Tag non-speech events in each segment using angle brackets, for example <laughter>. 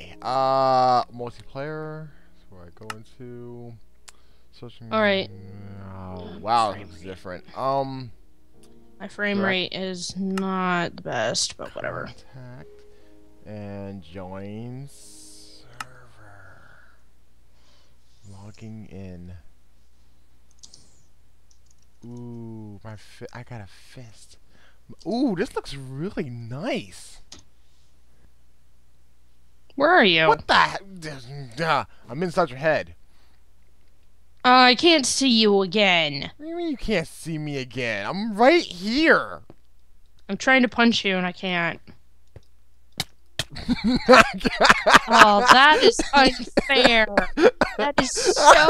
Okay. Uh, multiplayer. That's where I go into. Social All right. Oh, wow, it's different. Um. My frame Direct- rate is not the best, but whatever. Contact and join server. Logging in. Ooh, my fi- I got a fist. Ooh, this looks really nice. Where are you? What the? heck? <sighs> I'm inside your head. Uh, I can't see you again. What do you mean you can't see me again? I'm right here. I'm trying to punch you and I can't. <laughs> Oh, that is unfair. That is so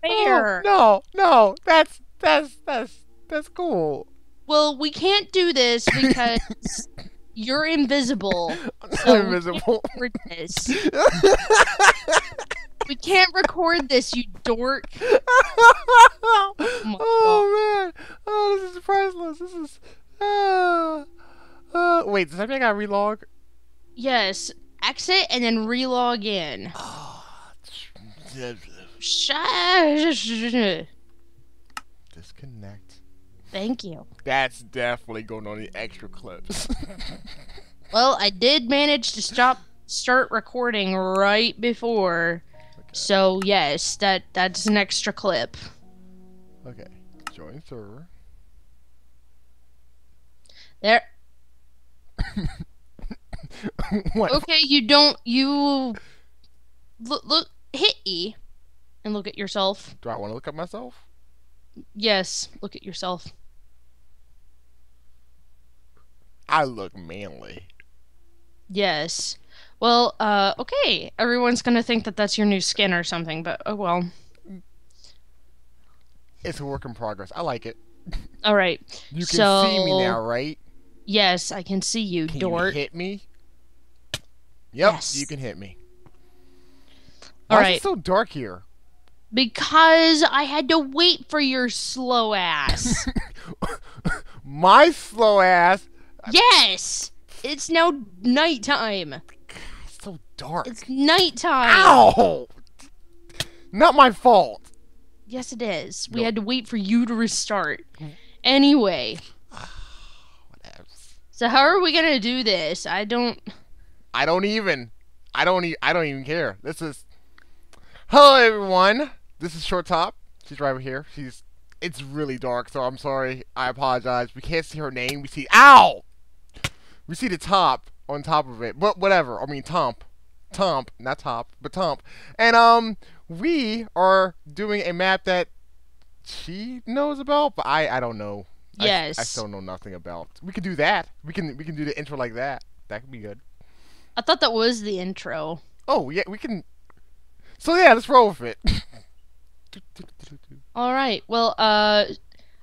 fair. <laughs> Oh, no, no, that's that's that's that's cool. Well, we can't do this because <laughs> you're invisible. <laughs> I'm So we invisible. Record this. <laughs> We can't record this, you dork. <laughs> my oh man! Oh, this is priceless. This is. Uh, uh, wait, does that mean I gotta relog? Yes, exit and then relog in. <sighs> Sh- Disconnect. Thank you. That's definitely going on the extra clips. <laughs> Well, I did manage to stop start recording right before. So, yes, that that's an extra clip. okay, join server. There <laughs> what? Okay, you don't you look look hit E and look at yourself. Do I want to look at myself? Yes, look at yourself. I look manly. Yes. Well, uh okay. Everyone's going to think that that's your new skin or something, but oh well. It's a work in progress. I like it. <laughs> All right. You can see me now, right? Yes, I can see you, Can dork. you hit me? Yep, Yes. you can hit me. All Why is it so dark here? Because I had to wait for your slow ass. <laughs> My slow ass. Yes. It's now nighttime. It's so dark. It's nighttime. Ow! Not my fault. Yes, it is. We No. had to wait for you to restart. Mm. Anyway, <sighs> Whatevs. so how are we gonna do this? I don't. I don't even. I don't. E- I don't even care. This is. Hello, everyone. This is Short Top. She's right over here. She's. It's really dark, so I'm sorry. I apologize. We can't see her name. We see. Ow! We see the top on top of it. But whatever. I mean, Tomp. Tomp. Not top, but Tomp. And, um, we are doing a map that she knows about, but I, I don't know. I- I, still know nothing about. We could do that. We can we can do the intro like that. That could be good. I thought that was the intro. Oh yeah, we can. So yeah, let's roll with it. <laughs> All right. Well, uh,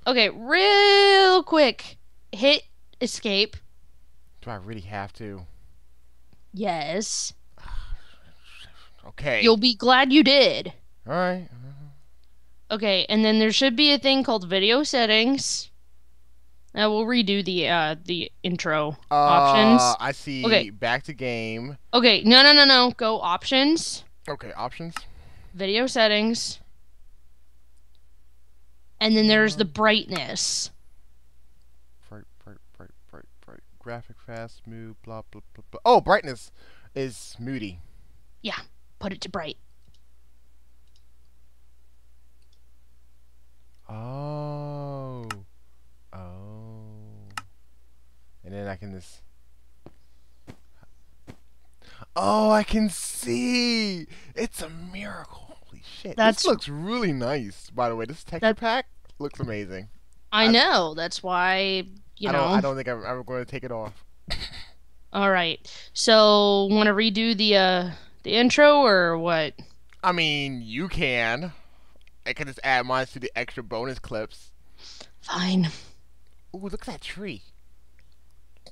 okay. Real quick, hit escape. Do I really have to? Yes. Okay. You'll be glad you did. All right. Okay, and then there should be a thing called video settings. Now we'll redo the uh the intro Uh, options. I see. Okay. Back to game. Okay, no no no no. Go options, Okay, options. video settings. And then there's the brightness. Bright, bright, bright, bright, bright. Graphic fast, smooth, blah blah blah blah. Oh, brightness is moody. Yeah, put it to bright. Oh. Oh. And then I can just. Oh, I can see. It's a miracle. Holy shit. That's- This looks really nice, by the way. This texture That- pack looks amazing. I, I- know. That's why you I know. don't I don't think I'm ever going to take it off. <laughs> All right. So, want to redo the uh the intro or what? I mean, you can. I can just add mine to the extra bonus clips. Fine. Ooh, look at that tree.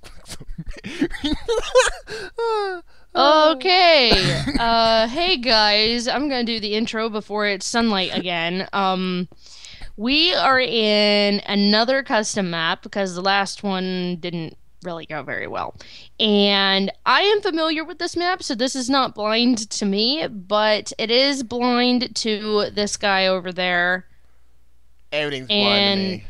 <laughs> Okay. <laughs> uh hey guys, I'm going to do the intro before it's sunlight again. Um we are in another custom map because the last one didn't really go very well. And I am familiar with this map, so this is not blind to me, but it is blind to this guy over there. Everything's blind to me.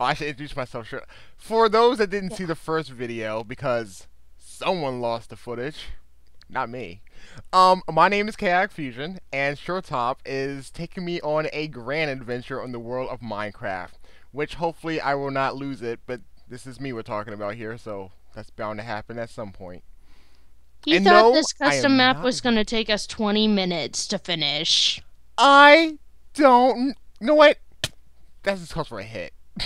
Oh, I should introduce myself. Sure. For those that didn't see the first video, because someone lost the footage, not me. Um, my name is Chaotixfusion, and Shortomp is taking me on a grand adventure on the world of Minecraft, which hopefully I will not lose it. But this is me we're talking about here, so that's bound to happen at some point. He And thought no, this custom map not was going to take us 20 minutes to finish. I don't. You know what? That's just cause for a hit. <laughs>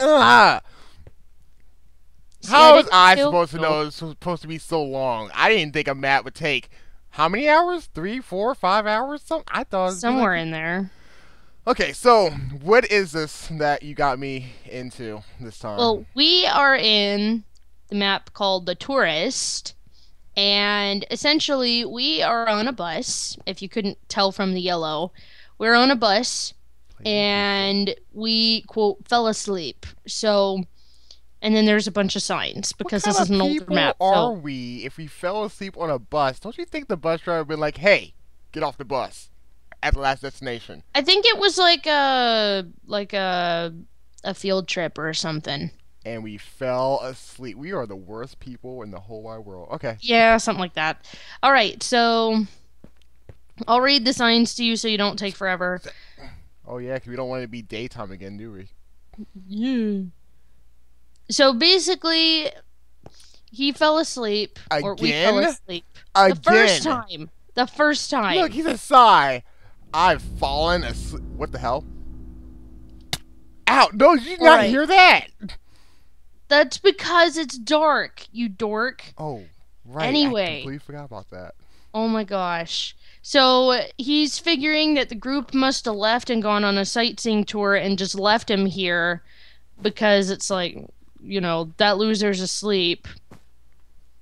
ah, how was I feel- supposed to know it was supposed to be so long? I didn't think a map would take how many hours? Three, four, five hours? Some I thought it was Somewhere in there. Okay, so what is this that you got me into this time? Well, we are in the map called The Tourist. And essentially, we are on a bus. If you couldn't tell from the yellow, we're on a bus and we, quote, fell asleep. So, and then there's a bunch of signs because this is an older map. are So, we if we fell asleep on a bus? Don't you think the bus driver would been like, "Hey, get off the bus at the last destination"? I think it was like a like a a field trip or something. And we fell asleep. We are the worst people in the whole wide world. Okay. Yeah, something like that. All right, so I'll read the signs to you so you don't take forever. Oh yeah, 'cause we don't want it to be daytime again, do we? Yeah. So basically, he fell asleep, or we fell asleep. Again. The first time. The first time. Look, he's a sigh. I've fallen asleep. What the hell? Out! No, you did not Alright. hear that? That's because it's dark, you dork. Oh, right. Anyway, I completely forgot about that. Oh my gosh. So he's figuring that the group must have left and gone on a sightseeing tour and just left him here because it's like, you know, that loser's asleep.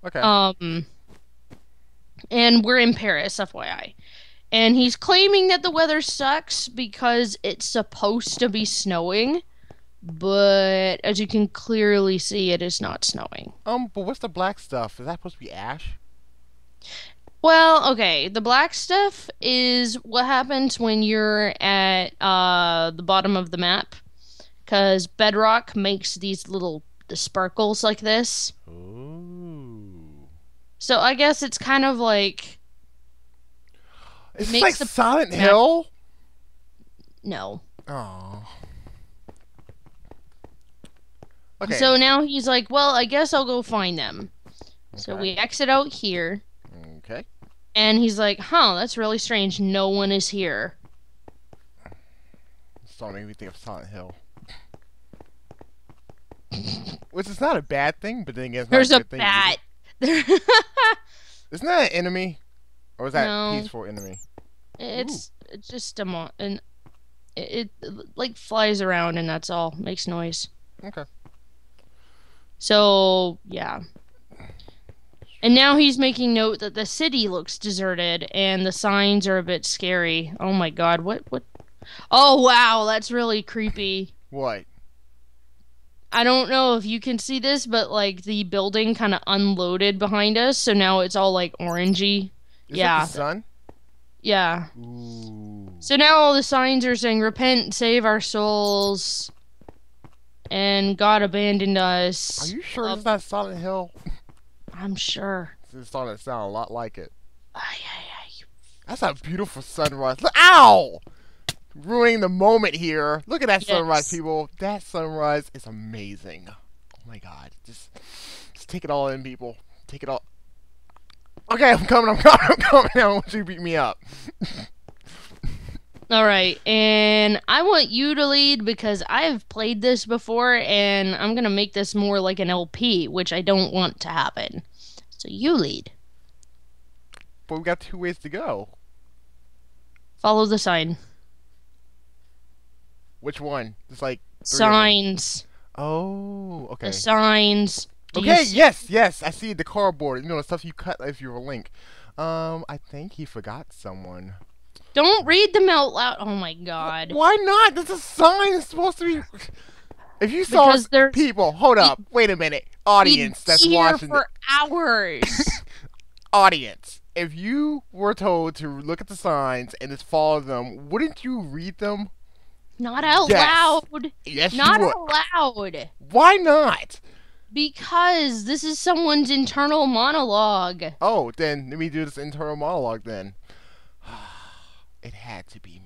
Okay. Um, and we're in Paris, FYI. And he's claiming that the weather sucks because it's supposed to be snowing, but as you can clearly see, it is not snowing. um, but what's the black stuff? Is that supposed to be ash? Well, okay, the black stuff is what happens when you're at uh, the bottom of the map, because bedrock makes these little sparkles like this. Ooh. So I guess it's kind of like It's like the Silent map- Hill. no. Oh. Okay. So now he's like, well, I guess I'll go find them. So we exit out here, Okay. and he's like, huh, that's really strange. No one is here. To make think of Silent Hill. Which is not a bad thing, but then again, it's not There's a a good thing either. bat. <laughs> Isn't that an enemy? Or is that No. peaceful enemy? it's it's just a mo- and it, it like flies around and that's all. Makes noise. Okay. So yeah. And now he's making note that the city looks deserted and the signs are a bit scary. Oh my god, what what Oh wow, that's really creepy. What? I don't know if you can see this, but like the building kind of unloaded behind us, so now it's all like orangey. Is Yeah. that the sun? Yeah. Ooh. So now all the signs are saying repent, save our souls, and God abandoned us. Are you sure it's not Silent Hill? <laughs> I'm sure. It's starting to sound a lot like it. Ay, ay, ay. That's a beautiful sunrise. Ow! Ruining the moment here. Look at that sunrise, people. That sunrise is amazing. Oh my god. Just, just take it all in, people. Take it all. Okay, I'm coming. I'm <laughs> coming. I'm coming. I don't want you to beat me up. All right, and I want you to lead because I've played this before, and I'm gonna make this more like an LP, which I don't want to happen. So you lead. But we got two ways to go. Follow the sign. Which one? It's like three of them. Signs. Oh, okay. The signs. Do Okay, yes, yes. I see the cardboard. You know the stuff you cut if you're a link. Um, I think he forgot someone. Don't read them out loud. Oh my god. Why not? That's a sign. It's supposed to be. <sighs> If you saw people, hold up, wait a minute, audience that's here watching, for hours. <laughs> audience. If you were told to look at the signs and just follow them, wouldn't you read them? Not out Yes. loud. Yes, Not you would. out loud. Why not? Because this is someone's internal monologue. Oh, then let me do this internal monologue then. <sighs> it had to be me.